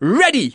ready!